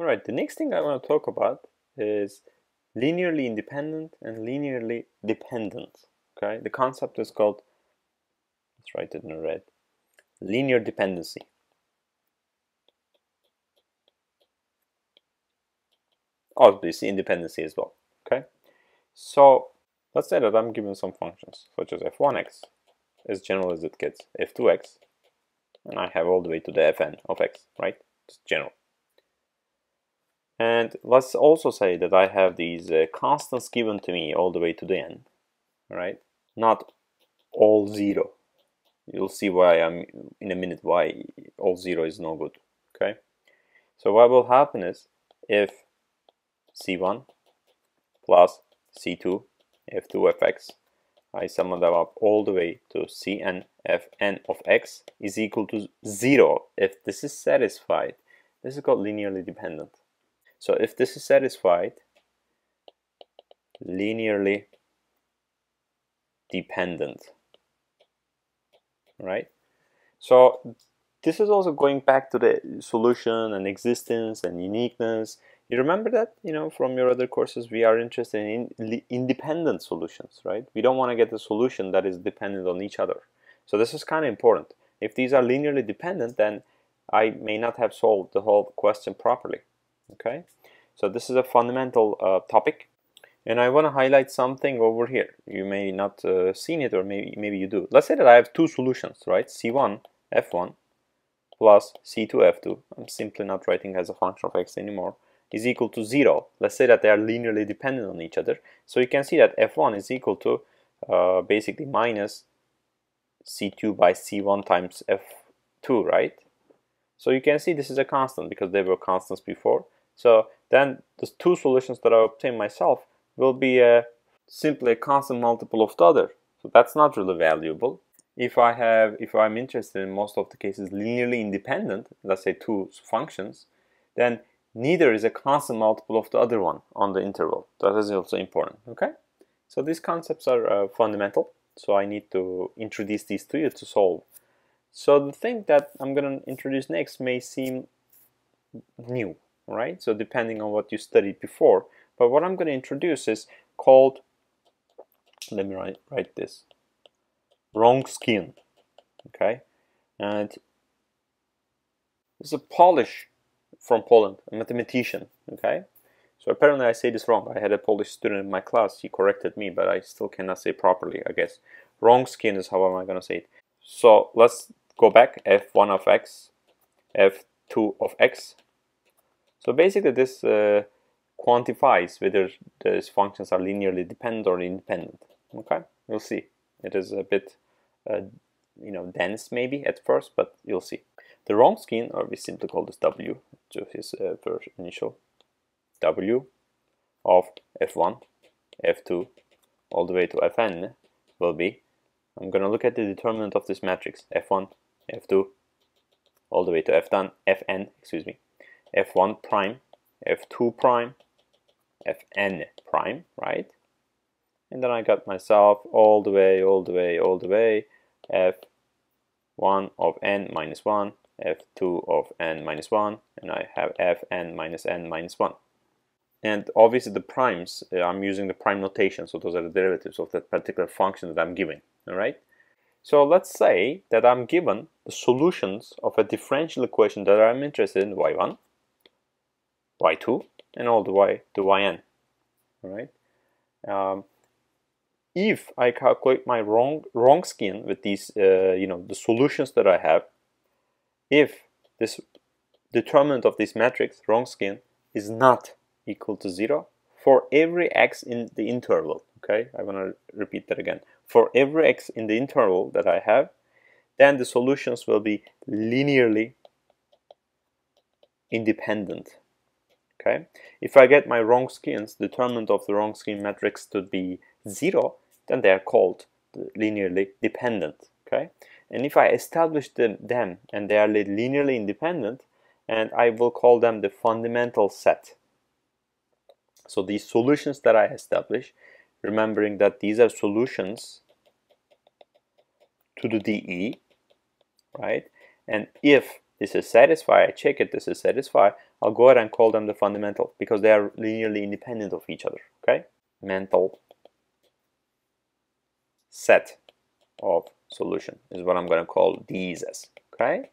All right, the next thing I want to talk about is linearly independent and linearly dependent. Okay, the concept is called, let's write it in red, linear dependency. Obviously, independency as well. Okay, so let's say that I'm given some functions such as f1x, as general as it gets, f2x, and I have all the way to the fn of x, right? Just general. And let's also say that I have these uh, constants given to me all the way to the end, right? Not all zero. You'll see why I'm in a minute why all zero is no good, okay? So what will happen is if c1 plus c2 f2 fx I sum them up all the way to cn fn of x is equal to 0 if this is satisfied. This is called linearly dependent. So if this is satisfied, linearly dependent, right? So this is also going back to the solution and existence and uniqueness. You remember that, you know, from your other courses, we are interested in independent solutions, right? We don't want to get a solution that is dependent on each other. So this is kind of important. If these are linearly dependent, then I may not have solved the whole question properly okay? So this is a fundamental uh, topic and I want to highlight something over here. You may not uh, seen it or maybe maybe you do. Let's say that I have two solutions right? C1 f1 plus c2 f2 I'm simply not writing as a function of x anymore. Is equal to 0 let's say that they are linearly dependent on each other. So you can see that f1 is equal to uh, basically minus c2 by c1 times f2 right? So you can see this is a constant because they were constants before so then the two solutions that I obtain myself will be a, simply a constant multiple of the other. So that's not really valuable. If I have, if I'm interested in most of the cases linearly independent, let's say two functions, then neither is a constant multiple of the other one on the interval. That is also important, okay? So these concepts are uh, fundamental. So I need to introduce these to you to solve. So the thing that I'm going to introduce next may seem new, right? So depending on what you studied before. But what I'm going to introduce is called, let me write, write this, skin, okay? And is a Polish from Poland, a mathematician, okay? So apparently I say this wrong. I had a Polish student in my class, he corrected me, but I still cannot say properly, I guess. Wronskian is how am I going to say it. So let's go back, f1 of x, f2 of x, so basically this uh, quantifies whether these functions are linearly dependent or independent. Okay, we'll see. It is a bit, uh, you know, dense maybe at first, but you'll see. The Wronskian, or we simply call this W to his uh, first initial, W of f1, f2, all the way to fn will be, I'm going to look at the determinant of this matrix, f1, f2, all the way to fn, fn, excuse me, f1 prime, f2 prime, fn prime, right? And then I got myself all the way, all the way, all the way, f1 of n minus 1, f2 of n minus 1, and I have fn minus n minus 1. And obviously the primes, uh, I'm using the prime notation, so those are the derivatives of that particular function that I'm giving, all right? So let's say that I'm given the solutions of a differential equation that I'm interested in, y1, y2 and all the way to yn all right um, if I calculate my wrong Wronskian with these uh, you know the solutions that I have if this determinant of this matrix Wronskian is not equal to zero for every x in the interval okay? I want to repeat that again. For every x in the interval that I have then the solutions will be linearly independent okay? If I get my Wronskians determinant of the wrong Wronskian matrix to be zero then they are called linearly dependent okay? And if I establish them, them and they are linearly independent and I will call them the fundamental set. So these solutions that I establish remembering that these are solutions to the DE right? And if this is satisfy, I check it this is satisfy. I'll go ahead and call them the fundamental because they are linearly independent of each other. Okay, mental set of solution is what I'm going to call these as. Okay,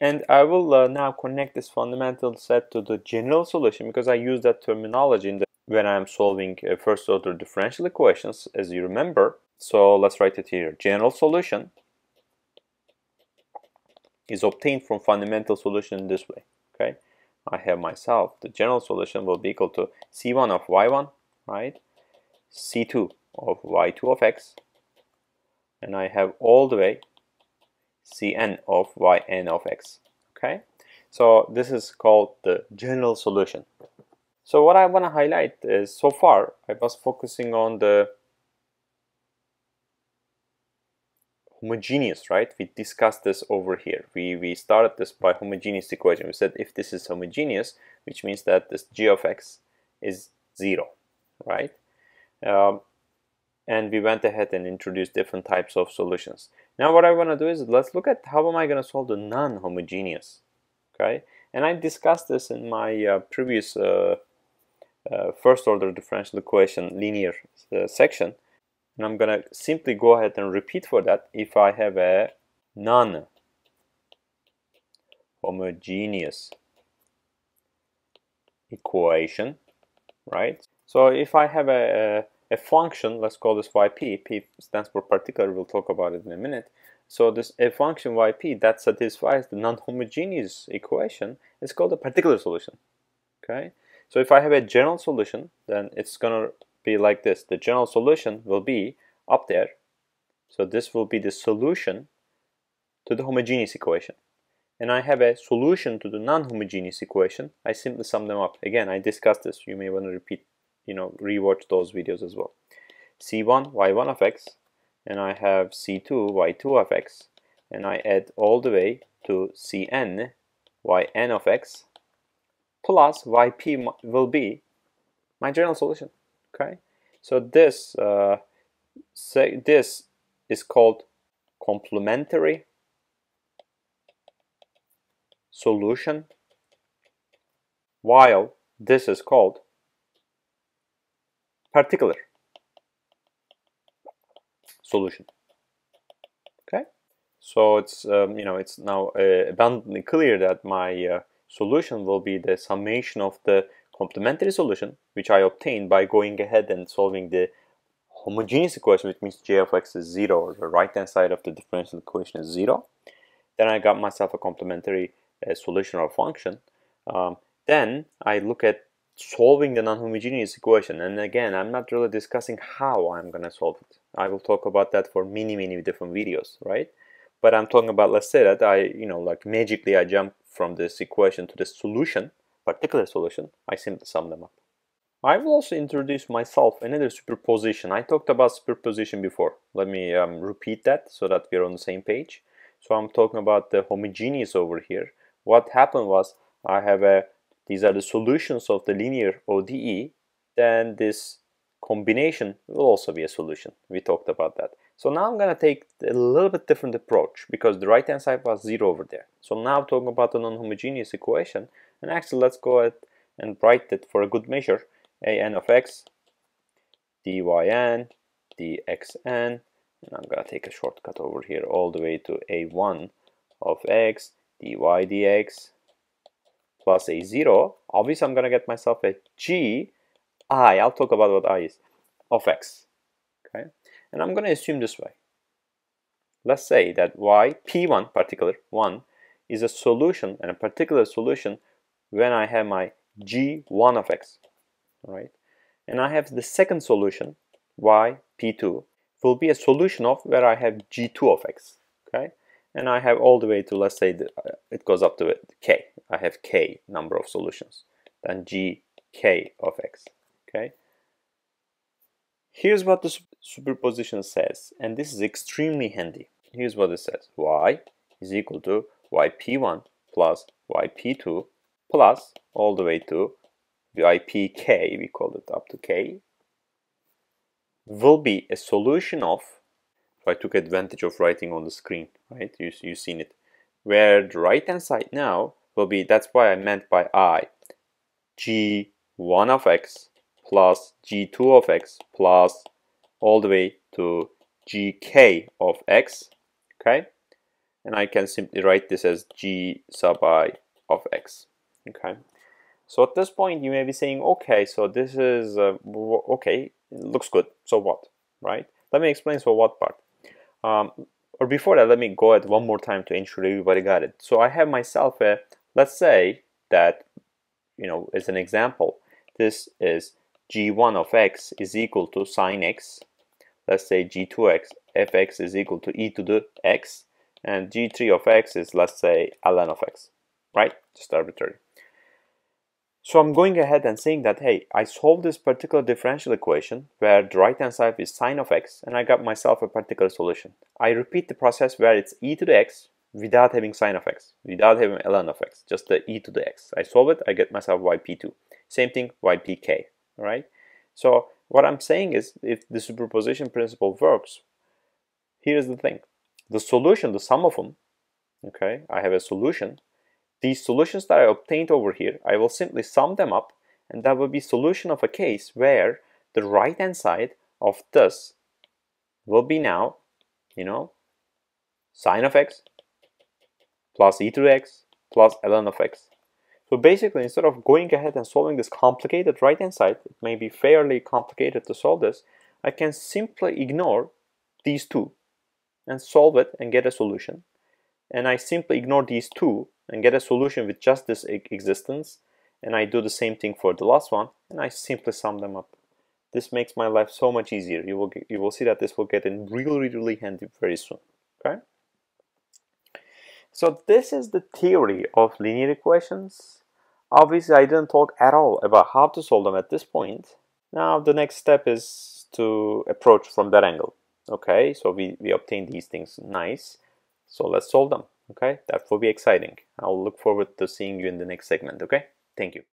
and I will uh, now connect this fundamental set to the general solution because I use that terminology in the, when I'm solving uh, first order differential equations, as you remember. So let's write it here. General solution is obtained from fundamental solution this way. Okay, I have myself the general solution will be equal to c1 of y1, right? c2 of y2 of x, and I have all the way cn of yn of x. Okay, so this is called the general solution. So what I want to highlight is so far I was focusing on the homogeneous, right? We discussed this over here. We, we started this by homogeneous equation. We said if this is homogeneous, which means that this g of x is 0, right? Um, and we went ahead and introduced different types of solutions. Now what I want to do is let's look at how am I going to solve the non-homogeneous, okay? And I discussed this in my uh, previous uh, uh, first order differential equation linear uh, section and I'm gonna simply go ahead and repeat for that if I have a non-homogeneous equation, right? So if I have a, a, a, function, let's call this yp, p stands for particular, we'll talk about it in a minute. So this a function yp that satisfies the non-homogeneous equation is called a particular solution, okay? So if I have a general solution, then it's gonna be like this. The general solution will be up there. So this will be the solution to the homogeneous equation. And I have a solution to the non-homogeneous equation. I simply sum them up. Again, I discussed this. You may want to repeat, you know, rewatch those videos as well. C1, Y1 of x, and I have C2, Y2 of x, and I add all the way to Cn, Yn of x, plus Yp will be my general solution okay. So this uh, say this is called complementary solution while this is called particular solution. Okay. So it's um, you know it's now uh, abundantly clear that my uh, solution will be the summation of the complementary solution, which I obtained by going ahead and solving the homogeneous equation, which means j of x is 0, or the right-hand side of the differential equation is 0. Then I got myself a complementary uh, solution or function. Um, then I look at solving the non-homogeneous equation. And again, I'm not really discussing how I'm going to solve it. I will talk about that for many, many different videos, right? But I'm talking about, let's say that I, you know, like magically I jump from this equation to the solution particular solution, I simply sum them up. I will also introduce myself another superposition. I talked about superposition before. Let me um, repeat that so that we're on the same page. So I'm talking about the homogeneous over here. What happened was I have a, these are the solutions of the linear ODE. Then this combination will also be a solution. We talked about that. So now I'm going to take a little bit different approach because the right hand side was 0 over there. So now talking about the non-homogeneous equation and actually let's go ahead and write it for a good measure. A n of x dyn dxn and I'm going to take a shortcut over here all the way to a1 of x dy dx plus a0 obviously I'm going to get myself a g i. I'll talk about what i is of x okay? And I'm going to assume this way. Let's say that y, p1 particular 1, is a solution and a particular solution when I have my g1 of x, right? And I have the second solution, y, p2, will be a solution of where I have g2 of x, okay? And I have all the way to, let's say, the, uh, it goes up to k. I have k number of solutions, then gk of x, okay? Here's what the superposition says, and this is extremely handy. Here's what it says. y is equal to yp1 plus yp2 plus all the way to ypk, we call it up to k, will be a solution of, if I took advantage of writing on the screen, right, you, you've seen it, where the right hand side now will be, that's why I meant by i, g1 of x plus g2 of x plus all the way to gk of x okay? And I can simply write this as g sub i of x okay. So at this point you may be saying okay so this is uh, okay looks good. So what? Right? Let me explain so what part. Um, or before that let me go at one more time to ensure everybody got it. So I have myself a let's say that you know as an example this is g1 of x is equal to sine x. Let's say g2x fx is equal to e to the x and g3 of x is let's say ln of x. Right? Just arbitrary so I'm going ahead and saying that hey I solved this particular differential equation where the right hand side is sine of x and I got myself a particular solution I repeat the process where it's e to the x without having sine of x without having ln of x just the e to the x I solve it I get myself yp2 same thing ypk right? so what I'm saying is if the superposition principle works here's the thing the solution, the sum of them, okay, I have a solution. These solutions that I obtained over here, I will simply sum them up and that will be solution of a case where the right hand side of this will be now, you know, sine of x plus e to the x plus ln of x. So basically, instead of going ahead and solving this complicated right hand side, it may be fairly complicated to solve this, I can simply ignore these two and solve it and get a solution. And I simply ignore these two and get a solution with just this existence. And I do the same thing for the last one and I simply sum them up. This makes my life so much easier. You will, you will see that this will get in really, really handy very soon. Okay. So this is the theory of linear equations. Obviously, I didn't talk at all about how to solve them at this point. Now, the next step is to approach from that angle okay so we, we obtain these things nice so let's solve them okay? That will be exciting. I'll look forward to seeing you in the next segment okay? Thank you